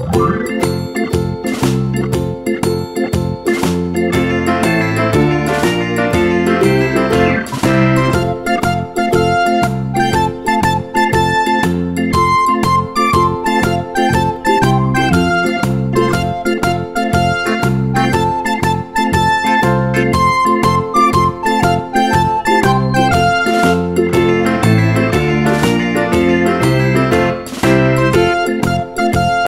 Bye.